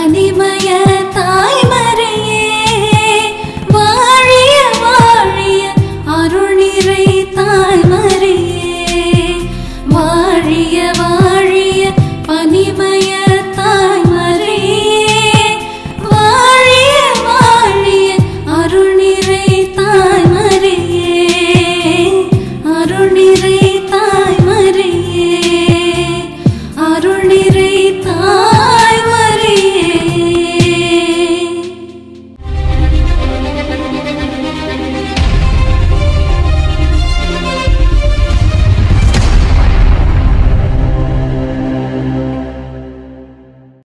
anima e